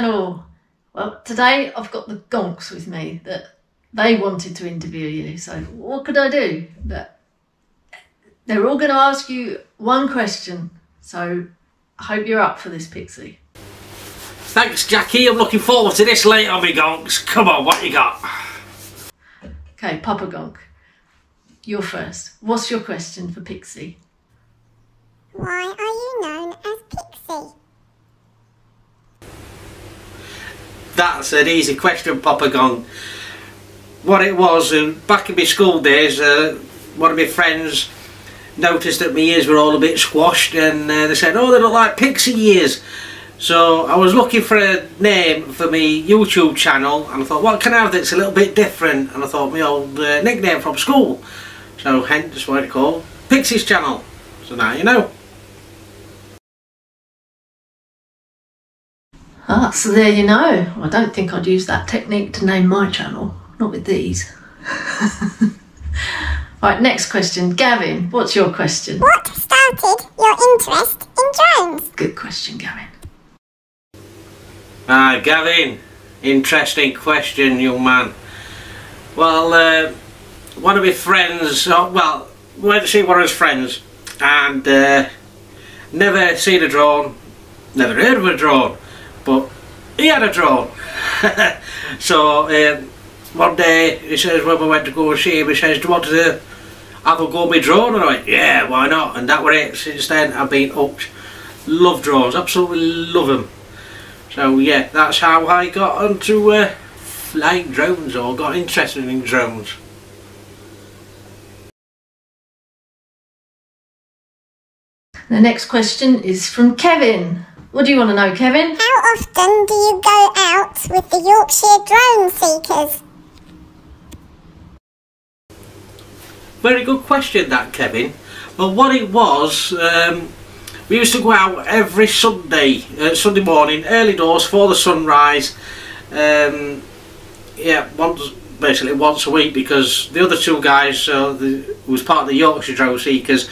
channel. Well, today I've got the gonks with me that they wanted to interview you. So what could I do? But they're all going to ask you one question. So I hope you're up for this, Pixie. Thanks, Jackie. I'm looking forward to this later, me gonks. Come on, what you got? Okay, Papa Gonk, you're first. What's your question for Pixie? Why are you known as Pixie? That's an easy question, Papa Gonk. What it was, uh, back in my school days, uh, one of my friends noticed that my ears were all a bit squashed and uh, they said, oh, they look like pixie ears. So I was looking for a name for my YouTube channel and I thought, what can I have that's a little bit different? And I thought my old uh, nickname from school. So hence what it's called, Pixie's channel. So now you know. Ah, so there you know. I don't think I'd use that technique to name my channel. Not with these. right, next question. Gavin, what's your question? What started your interest in drones? Good question, Gavin. Ah, Gavin, interesting question, young man. Well, uh, one of my friends, uh, well, went to see one of his friends and uh, never seen a drone, never heard of a drone, but he had a drone. so um, one day he says when we went to go see him, he says, do you want to have a go with my drone? And I went, yeah, why not? And that was it. Since then I've been hooked. Love drones, absolutely love them. So yeah, that's how I got onto uh, flying drones or got interested in drones. The next question is from Kevin. What do you want to know, Kevin? How often do you go out with the Yorkshire Drone Seekers? Very good question that Kevin. Well what it was, um, we used to go out every Sunday, uh, Sunday morning, early doors for the sunrise. Um, yeah, once basically once a week because the other two guys uh, the, who was part of the Yorkshire Drone Seekers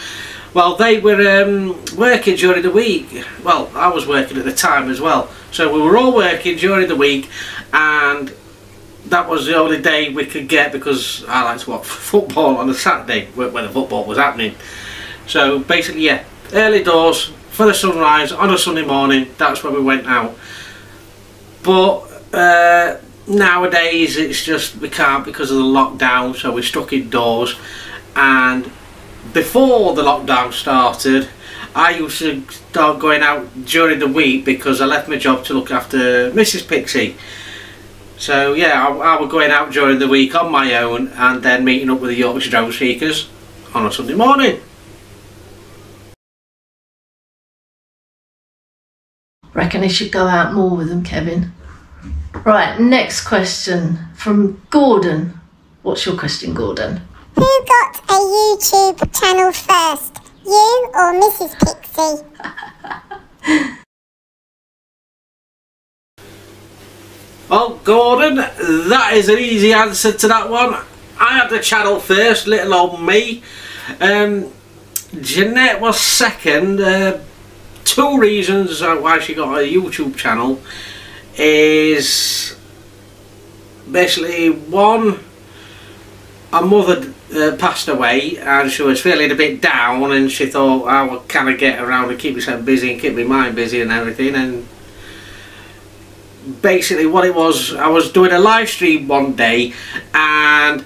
well they were um, working during the week. Well I was working at the time as well. So we were all working during the week and that was the only day we could get because I like to watch football on a Saturday when the football was happening. So basically yeah early doors for the sunrise on a Sunday morning that's when we went out. But uh, nowadays it's just we can't because of the lockdown so we're stuck indoors. And before the lockdown started I used to start going out during the week because I left my job to look after Mrs Pixie so yeah I, I was going out during the week on my own and then meeting up with the Yorkshire Drone Seekers on a Sunday morning Reckon he should go out more with them, Kevin. Right, next question from Gordon. What's your question, Gordon? Who got a YouTube channel first? You or Mrs. Pixie? Well, Gordon, that is an easy answer to that one. I had the channel first, little old me. Um, Jeanette was second. Uh, two reasons why she got a YouTube channel is basically one, her mother uh, passed away and she was feeling a bit down and she thought, oh, well, can I get around and keep myself busy and keep my mind busy and everything? And basically what it was I was doing a live stream one day and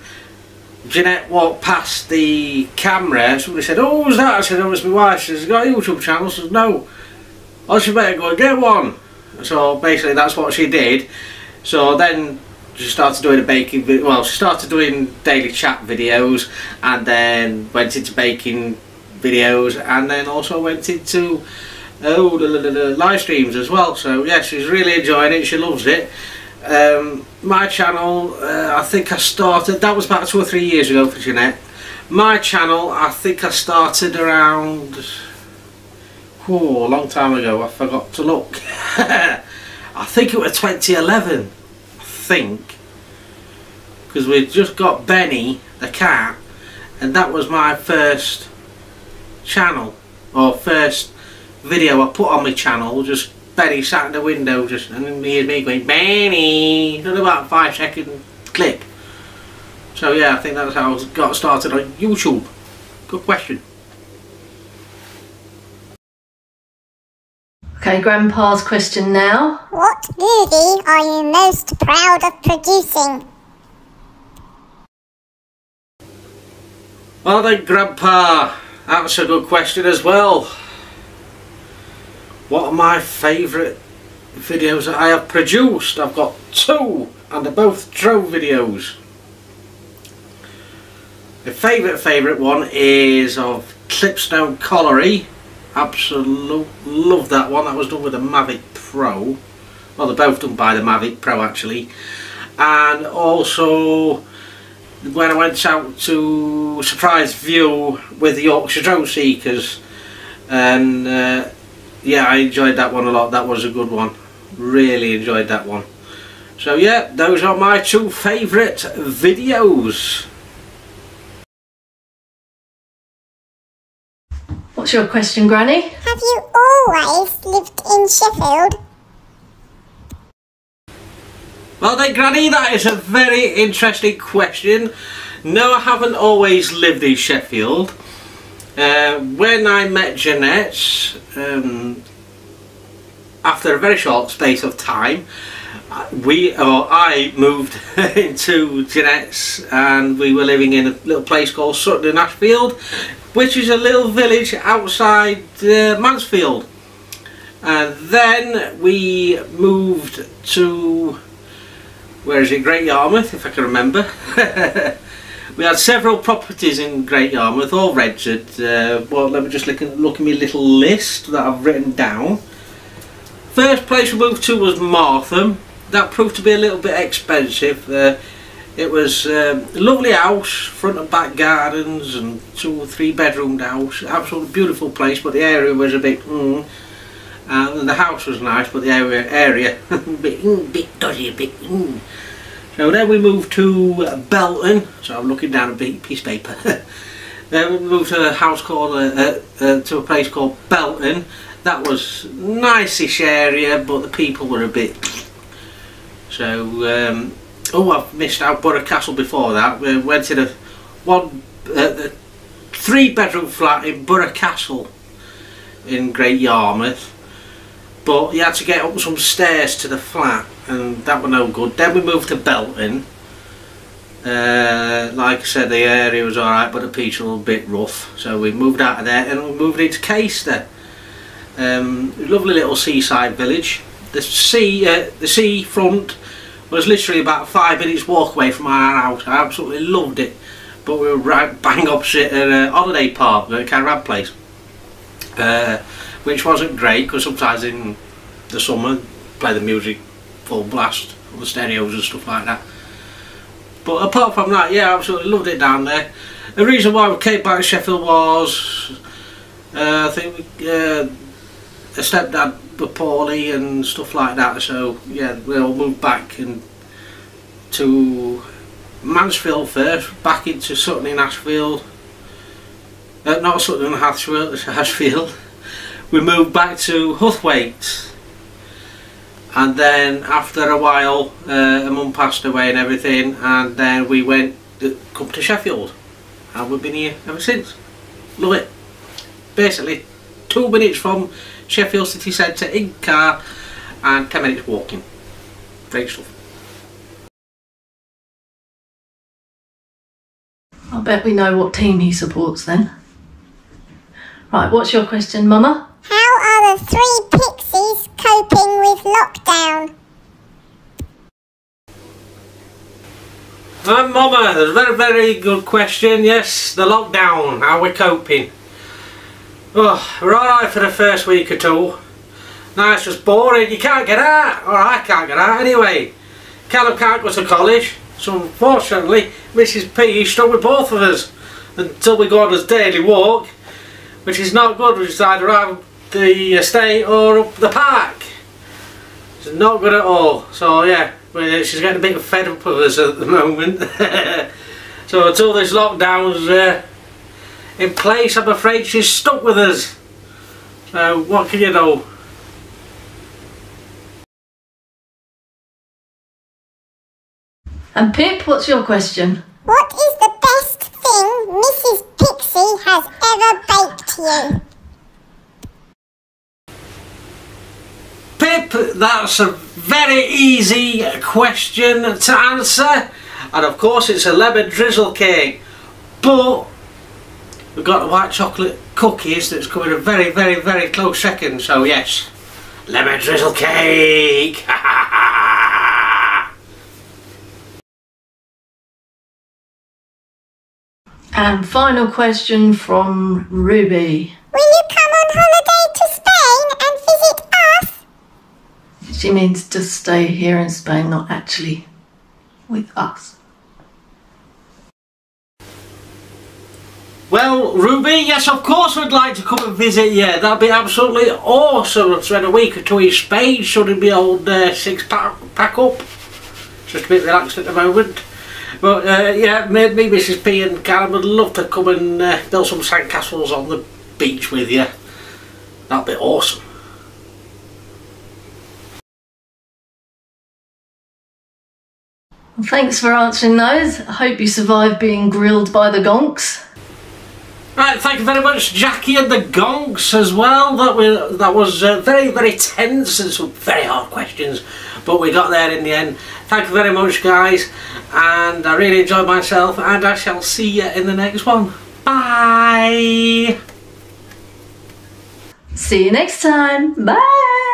Jeanette walked past the camera somebody said oh who's that? I said oh it's my wife. She says got a YouTube channel? I no. Oh she better go and get one so basically that's what she did. So then she started doing a baking well she started doing daily chat videos and then went into baking videos and then also went into oh, the, the, the live streams as well. So yeah, she's really enjoying it. She loves it. Um, my channel, uh, I think I started. That was about two or three years ago for Jeanette. My channel, I think I started around. Oh, a long time ago. I forgot to look. I think it was 2011. Think because we've just got Benny the cat, and that was my first channel or first video I put on my channel just Benny sat in the window just and me and me going Benny in about five second clip. So yeah, I think that's how I got started on YouTube. Good question. Okay, Grandpa's question now. What movie are you most proud of producing? Well then, Grandpa, that's a good question as well. What are my favourite videos that I have produced? I've got two, and they're both drone videos. My favourite favourite one is of Clipstone Colliery. Absolute love that one. That was done with a Mavic Pro. Well, they're both done by the Mavic Pro actually. And also when I went out to Surprise View with the Yorkshire Drone Seekers. And uh, yeah, I enjoyed that one a lot. That was a good one. Really enjoyed that one. So yeah, those are my two favourite videos. What's your question, Granny? Have you always lived in Sheffield? Well then Granny, that is a very interesting question. No, I haven't always lived in Sheffield. Uh, when I met Jeanette, um, after a very short space of time, uh, we or I moved into Jeanette's and we were living in a little place called Sutton in Ashfield which is a little village outside uh, Mansfield. And then we moved to where is it? Great Yarmouth if I can remember. We had several properties in Great Yarmouth all rented uh, well let me just look, look at my little list that I've written down. First place we moved to was Martham. That proved to be a little bit expensive. Uh, it was um, a lovely house, front and back gardens and two or three bedroomed house. Absolutely beautiful place, but the area was a bit mm, and the house was nice, but the area area a bit mm, bit dodgy, a bit. Mm. So then we moved to Belton. So I'm looking down a piece of paper. then we moved to a house called uh, uh, uh, to a place called Belton. That was nice-ish area, but the people were a bit. So. Um, oh I've missed out Burgh Castle before that. We went in a one uh, three bedroom flat in Burgh Castle in Great Yarmouth. But you had to get up some stairs to the flat and that was no good. Then we moved to Belton. Uh, like I said the area was alright but the beach a little bit rough. So we moved out of there and we moved into Caister. Um, lovely little seaside village. The sea uh, the sea front was literally about five minutes walk away from our house. I absolutely loved it. But we were right bang opposite a holiday park, a caravan place. Uh, which wasn't great because sometimes in the summer play the music full blast on the stereos and stuff like that. But apart from that, yeah, I absolutely loved it down there. The reason why we came back to Sheffield was, uh, I think, we, uh, a stepdad were poorly and stuff like that so yeah we all moved back and to Mansfield first back into Sutton in Ashfield. Uh, not Sutton in Ashfield, Ashfield we moved back to Huthwaite. And then after a while uh, a mum passed away and everything and then we went to, come to Sheffield. And we've been here ever since. Love it. Basically two minutes from Sheffield City Centre in car and 10 minutes walking. Great stuff. I bet we know what team he supports then. Right, what's your question, Mama? How are the three pixies coping with lockdown? Uh, Mama, that's a very, very good question. Yes, the lockdown, how we're coping. Oh, we're alright for the first week or two. Now it's just boring, you can't get out, or I can't get out anyway. Callum can't go to college, so unfortunately Mrs P is stuck with both of us until we go on his daily walk, which is not good, which is either around the estate or up the park. It's not good at all, so yeah, she's getting a bit fed up with us at the moment. so until this lockdown's uh, in place. I'm afraid she's stuck with us. So what can you do? And Pip, what's your question? What is the best thing Mrs. Pixie has ever baked you? Pip, that's a very easy question to answer. And of course it's a lemon drizzle cake. But we've got the white chocolate cookies that's coming a very, very, very close second. So yes, lemon drizzle cake. And final question from Ruby. Will you come on holiday to Spain and visit us? She means to stay here in Spain, not actually with us. Well, Ruby, yes, of course we'd like to come and visit you. That'd be absolutely awesome. I'd spend a week or two in Spain, shouldn't be old uh, six pack, pack up. Just a bit relaxed at the moment. But uh, yeah, me, me, Mrs. P and Karen would love to come and uh, build some sandcastles on the beach with you. That'd be awesome. Well, thanks for answering those. I hope you survived being grilled by the gonks. Right, thank you very much, Jackie and the Gonks as well. That was that was uh, very very tense and some very hard questions, but we got there in the end. Thank you very much, guys, and I really enjoyed myself. And I shall see you in the next one. Bye. See you next time. Bye.